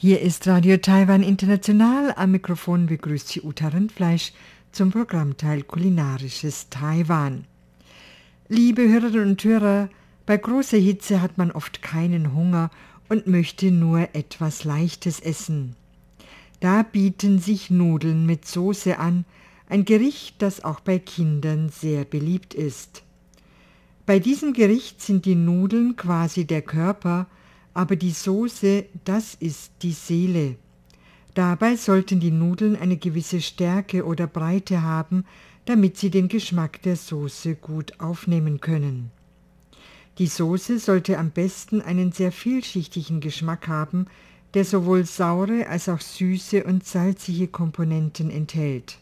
Hier ist Radio Taiwan International. Am Mikrofon begrüßt Sie Uta Rindfleisch zum Programmteil Kulinarisches Taiwan. Liebe Hörerinnen und Hörer, bei großer Hitze hat man oft keinen Hunger und möchte nur etwas Leichtes essen. Da bieten sich Nudeln mit Soße an, ein Gericht, das auch bei Kindern sehr beliebt ist. Bei diesem Gericht sind die Nudeln quasi der Körper, aber die Soße, das ist die Seele. Dabei sollten die Nudeln eine gewisse Stärke oder Breite haben, damit sie den Geschmack der Soße gut aufnehmen können. Die Soße sollte am besten einen sehr vielschichtigen Geschmack haben, der sowohl saure als auch süße und salzige Komponenten enthält.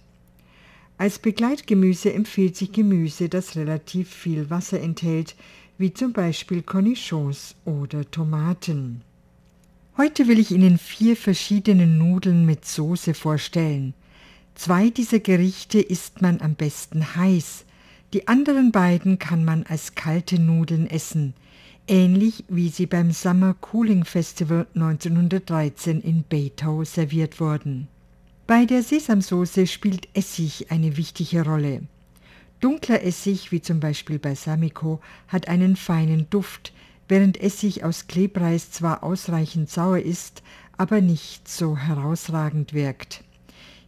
Als Begleitgemüse empfiehlt sich Gemüse, das relativ viel Wasser enthält, wie zum Beispiel Cornichons oder Tomaten. Heute will ich Ihnen vier verschiedene Nudeln mit Soße vorstellen. Zwei dieser Gerichte isst man am besten heiß, die anderen beiden kann man als kalte Nudeln essen, ähnlich wie sie beim Summer Cooling Festival 1913 in Beitow serviert wurden. Bei der Sesamsoße spielt Essig eine wichtige Rolle. Dunkler Essig, wie zum Beispiel Balsamico, hat einen feinen Duft, während Essig aus Klebreis zwar ausreichend sauer ist, aber nicht so herausragend wirkt.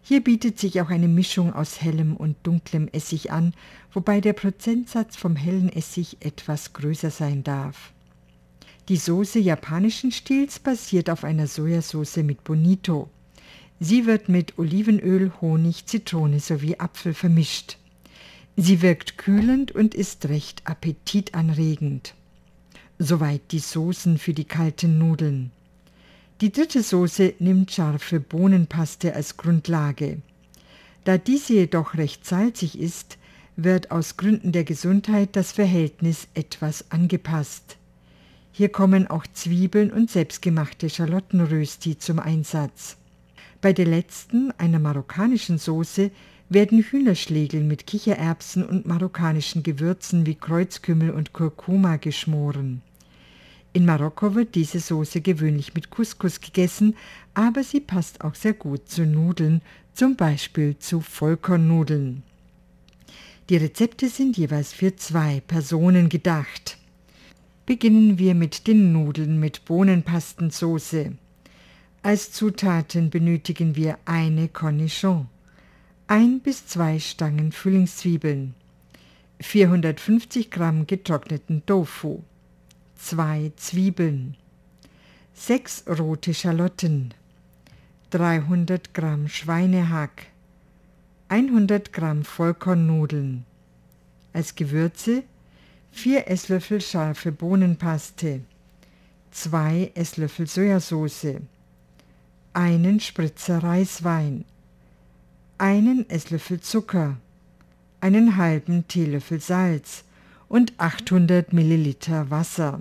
Hier bietet sich auch eine Mischung aus hellem und dunklem Essig an, wobei der Prozentsatz vom hellen Essig etwas größer sein darf. Die Soße japanischen Stils basiert auf einer Sojasauce mit Bonito. Sie wird mit Olivenöl, Honig, Zitrone sowie Apfel vermischt. Sie wirkt kühlend und ist recht appetitanregend. Soweit die Soßen für die kalten Nudeln. Die dritte Soße nimmt scharfe Bohnenpaste als Grundlage. Da diese jedoch recht salzig ist, wird aus Gründen der Gesundheit das Verhältnis etwas angepasst. Hier kommen auch Zwiebeln und selbstgemachte Schalottenrösti zum Einsatz. Bei der letzten, einer marokkanischen Soße, werden Hühnerschlägel mit Kichererbsen und marokkanischen Gewürzen wie Kreuzkümmel und Kurkuma geschmoren. In Marokko wird diese Soße gewöhnlich mit Couscous gegessen, aber sie passt auch sehr gut zu Nudeln, zum Beispiel zu Vollkornnudeln. Die Rezepte sind jeweils für zwei Personen gedacht. Beginnen wir mit den Nudeln mit Bohnenpastensoße. Als Zutaten benötigen wir eine Cornichon, ein bis zwei Stangen Frühlingszwiebeln, 450 Gramm getrockneten Tofu, zwei Zwiebeln, sechs rote Schalotten, 300 Gramm Schweinehack, 100 Gramm Vollkornnudeln. Als Gewürze 4 Esslöffel scharfe Bohnenpaste, 2 Esslöffel Sojasauce, einen Spritzer Reiswein, einen Esslöffel Zucker, einen halben Teelöffel Salz und 800 Milliliter Wasser.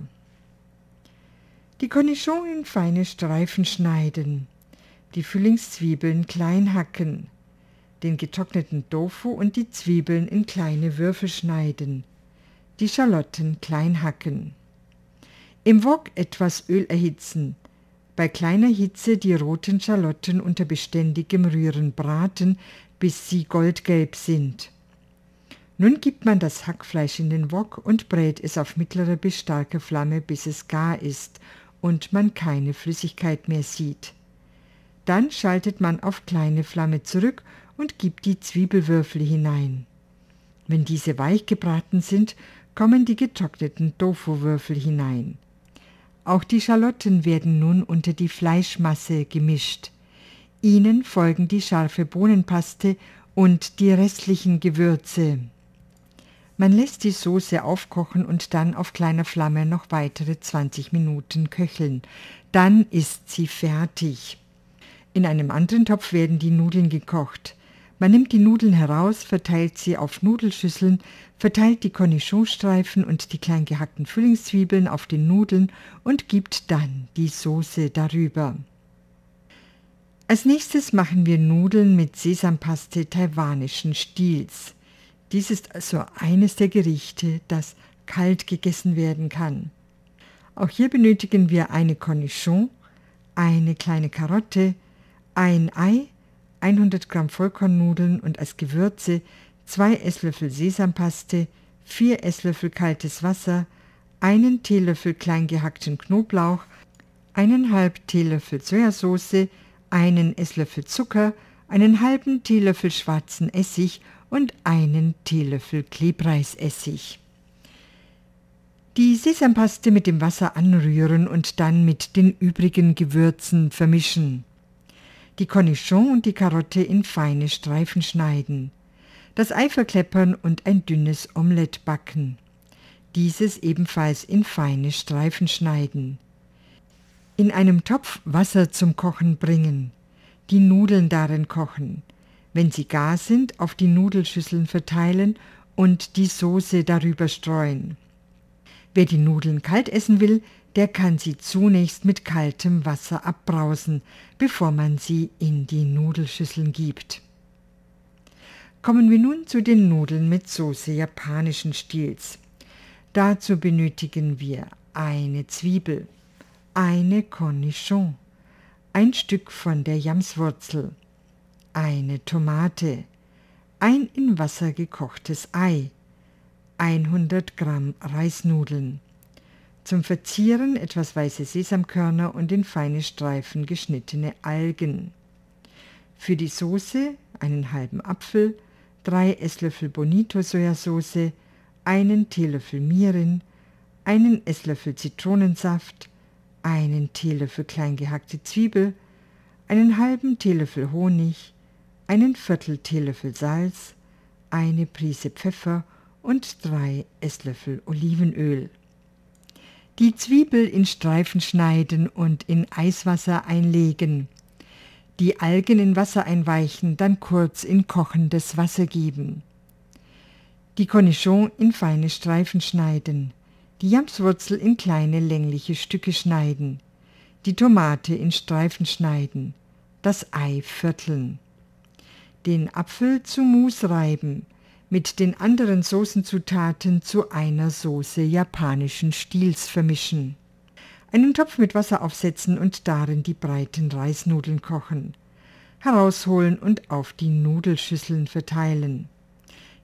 Die Cornichons in feine Streifen schneiden, die Frühlingszwiebeln klein hacken, den getrockneten Tofu und die Zwiebeln in kleine Würfel schneiden, die Schalotten klein hacken. Im Wok etwas Öl erhitzen, bei kleiner Hitze die roten Schalotten unter beständigem Rühren braten, bis sie goldgelb sind. Nun gibt man das Hackfleisch in den Wok und brät es auf mittlere bis starke Flamme, bis es gar ist und man keine Flüssigkeit mehr sieht. Dann schaltet man auf kleine Flamme zurück und gibt die Zwiebelwürfel hinein. Wenn diese weich gebraten sind, kommen die getrockneten Tofu-Würfel hinein. Auch die Schalotten werden nun unter die Fleischmasse gemischt. Ihnen folgen die scharfe Bohnenpaste und die restlichen Gewürze. Man lässt die Soße aufkochen und dann auf kleiner Flamme noch weitere 20 Minuten köcheln. Dann ist sie fertig. In einem anderen Topf werden die Nudeln gekocht. Man nimmt die Nudeln heraus, verteilt sie auf Nudelschüsseln, verteilt die Cornichonstreifen und die klein gehackten Frühlingszwiebeln auf den Nudeln und gibt dann die Soße darüber. Als nächstes machen wir Nudeln mit Sesampaste taiwanischen Stils. Dies ist also eines der Gerichte, das kalt gegessen werden kann. Auch hier benötigen wir eine Cornichon, eine kleine Karotte, ein Ei, 100 Gramm Vollkornnudeln und als Gewürze zwei Esslöffel Sesampaste, vier Esslöffel kaltes Wasser, einen Teelöffel klein gehackten Knoblauch, einen halben Teelöffel Sojasauce, einen Esslöffel Zucker, einen halben Teelöffel schwarzen Essig und einen Teelöffel Klebreisessig. Die Sesampaste mit dem Wasser anrühren und dann mit den übrigen Gewürzen vermischen. Die Cornichon und die Karotte in feine Streifen schneiden. Das Ei verkleppern und ein dünnes Omelett backen. Dieses ebenfalls in feine Streifen schneiden. In einem Topf Wasser zum Kochen bringen. Die Nudeln darin kochen. Wenn sie gar sind, auf die Nudelschüsseln verteilen und die Soße darüber streuen. Wer die Nudeln kalt essen will, der kann sie zunächst mit kaltem Wasser abbrausen, bevor man sie in die Nudelschüsseln gibt. Kommen wir nun zu den Nudeln mit Soße japanischen Stils. Dazu benötigen wir eine Zwiebel, eine Cornichon, ein Stück von der Jamswurzel, eine Tomate, ein in Wasser gekochtes Ei, 100 Gramm Reisnudeln. Zum Verzieren etwas weiße Sesamkörner und in feine Streifen geschnittene Algen. Für die Soße einen halben Apfel, drei Esslöffel Bonito-Sojasauce, einen Teelöffel Mirin, einen Esslöffel Zitronensaft, einen Teelöffel klein gehackte Zwiebel, einen halben Teelöffel Honig, einen Viertel Teelöffel Salz, eine Prise Pfeffer und drei Esslöffel Olivenöl. Die Zwiebel in Streifen schneiden und in Eiswasser einlegen. Die Algen in Wasser einweichen, dann kurz in kochendes Wasser geben. Die Cornichon in feine Streifen schneiden. Die Jamswurzel in kleine längliche Stücke schneiden. Die Tomate in Streifen schneiden. Das Ei vierteln. Den Apfel zu Mus reiben mit den anderen Soßenzutaten zu einer Soße japanischen Stils vermischen. Einen Topf mit Wasser aufsetzen und darin die breiten Reisnudeln kochen. Herausholen und auf die Nudelschüsseln verteilen.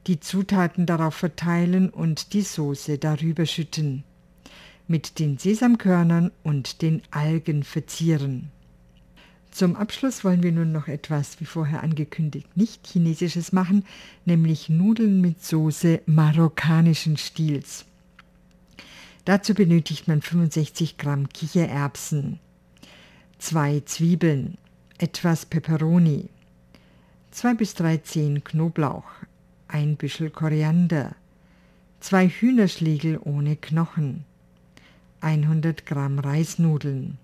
Die Zutaten darauf verteilen und die Soße darüber schütten. Mit den Sesamkörnern und den Algen verzieren. Zum Abschluss wollen wir nun noch etwas, wie vorher angekündigt, nicht chinesisches machen, nämlich Nudeln mit Soße marokkanischen Stils. Dazu benötigt man 65 Gramm Kichererbsen, zwei Zwiebeln, etwas Peperoni, zwei bis drei Zehen Knoblauch, ein Büschel Koriander, zwei Hühnerschlegel ohne Knochen, 100 Gramm Reisnudeln,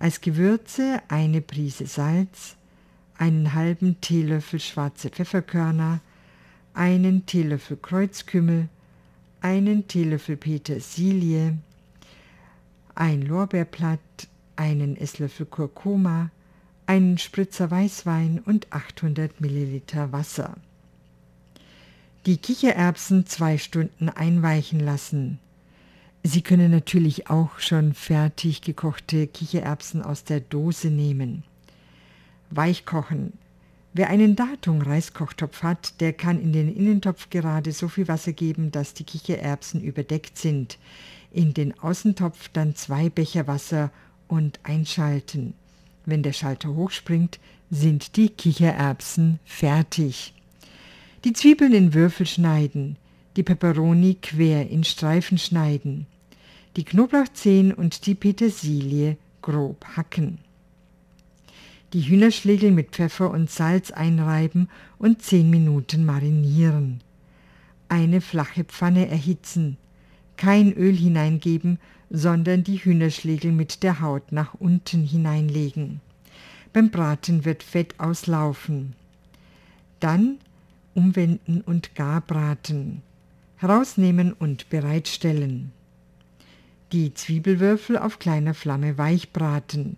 als Gewürze eine Prise Salz, einen halben Teelöffel schwarze Pfefferkörner, einen Teelöffel Kreuzkümmel, einen Teelöffel Petersilie, ein Lorbeerblatt, einen Esslöffel Kurkuma, einen Spritzer Weißwein und 800 Milliliter Wasser. Die Kichererbsen zwei Stunden einweichen lassen. Sie können natürlich auch schon fertig gekochte Kichererbsen aus der Dose nehmen. Weichkochen. Wer einen Datum-Reiskochtopf hat, der kann in den Innentopf gerade so viel Wasser geben, dass die Kichererbsen überdeckt sind. In den Außentopf dann zwei Becher Wasser und einschalten. Wenn der Schalter hochspringt, sind die Kichererbsen fertig. Die Zwiebeln in Würfel schneiden die Peperoni quer in Streifen schneiden, die Knoblauchzehen und die Petersilie grob hacken. Die Hühnerschlägel mit Pfeffer und Salz einreiben und zehn Minuten marinieren. Eine flache Pfanne erhitzen, kein Öl hineingeben, sondern die Hühnerschlägel mit der Haut nach unten hineinlegen. Beim Braten wird Fett auslaufen. Dann umwenden und gar braten herausnehmen und bereitstellen. Die Zwiebelwürfel auf kleiner Flamme weich braten,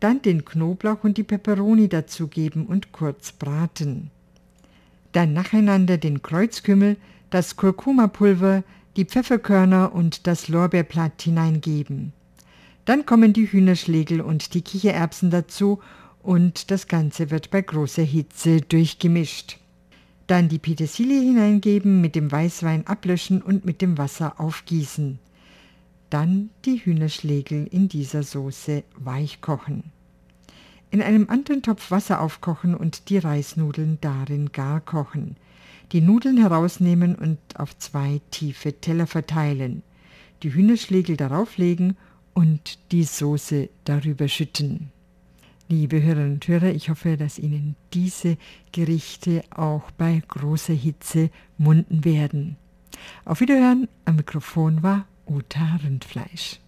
dann den Knoblauch und die Peperoni dazugeben und kurz braten. Dann nacheinander den Kreuzkümmel, das Kurkumapulver, die Pfefferkörner und das Lorbeerblatt hineingeben. Dann kommen die Hühnerschlägel und die Kichererbsen dazu und das Ganze wird bei großer Hitze durchgemischt. Dann die Petersilie hineingeben, mit dem Weißwein ablöschen und mit dem Wasser aufgießen. Dann die Hühnerschlägel in dieser Soße weich kochen. In einem anderen Topf Wasser aufkochen und die Reisnudeln darin gar kochen. Die Nudeln herausnehmen und auf zwei tiefe Teller verteilen. Die Hühnerschlägel darauf legen und die Soße darüber schütten. Liebe Hörerinnen und Hörer, ich hoffe, dass Ihnen diese Gerichte auch bei großer Hitze munden werden. Auf Wiederhören, am Mikrofon war Uta Rindfleisch.